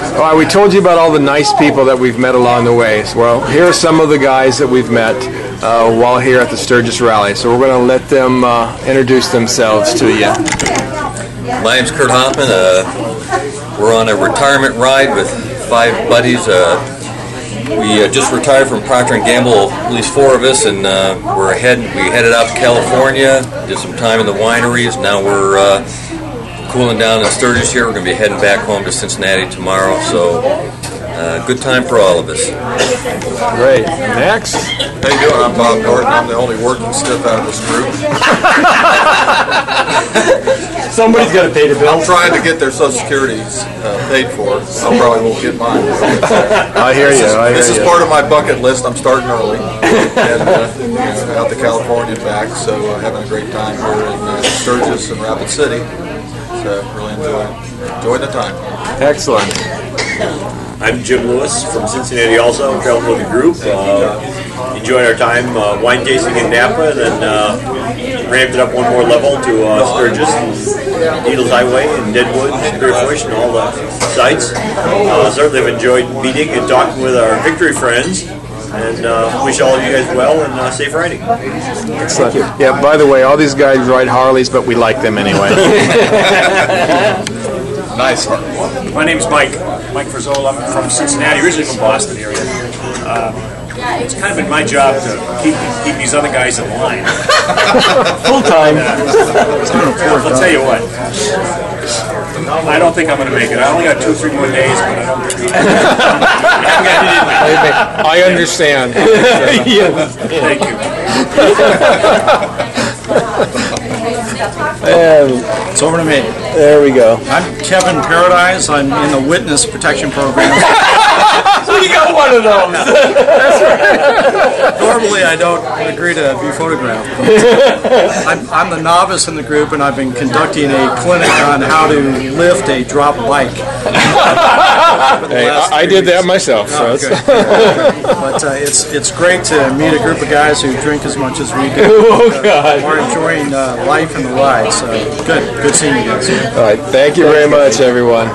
Right, we told you about all the nice people that we've met along the way. Well, here are some of the guys that we've met uh, while here at the Sturgis Rally. So we're going to let them uh, introduce themselves to you. My name's Kurt Hoffman. Uh, we're on a retirement ride with five buddies. Uh, we uh, just retired from Procter & Gamble, at least four of us, and uh, we're head, we headed out to California, did some time in the wineries. Now we're cooling down in Sturgis here. We're going to be heading back home to Cincinnati tomorrow. So uh, good time for all of us. Great. Next. How you doing? I'm Bob Norton. I'm the only working stiff out of this group. Somebody's got to pay the I'm trying to get their Social Securities uh, paid for. I probably won't get mine. I hear you. I hear This is you. part of my bucket list. I'm starting early and uh, you know, out to California and back. So uh, having a great time here in uh, Sturgis and Rapid City. So really enjoying enjoying the time. Excellent. I'm Jim Lewis from Cincinnati also, the group. Uh, enjoyed our time uh, wine tasting in Napa, then uh, ramped it up one more level to uh, Sturgis, and Needles Highway, and Deadwood, Great Bush, and all the sites. Uh, certainly have enjoyed meeting and talking with our victory friends, and uh, wish all of you guys well and uh, safe riding. Excellent. Yeah, by the way, all these guys ride Harleys, but we like them anyway. Nice heart. My name's Mike, Mike Frizzola. I'm from Cincinnati, originally from Boston area. Uh, it's kind of been my job to keep keep these other guys in line. Full time. I'll tell you what. I don't think I'm going to make it. I only got two, three more days, but I don't think I haven't got it in me. I understand. Thank you. Um, it's over to me. There we go. I'm Kevin Paradise. I'm in the witness protection program. You got one of those. Normally, I don't agree to be photographed. I'm, I'm the novice in the group, and I've been conducting a clinic on how to lift a drop bike. Hey, I, I did that myself. So it's, But uh, it's it's great to meet a group of guys who drink as much as we do. oh God. We're enjoying uh, life and the ride. So good, good seeing you guys. All right. Thank you very much, everyone.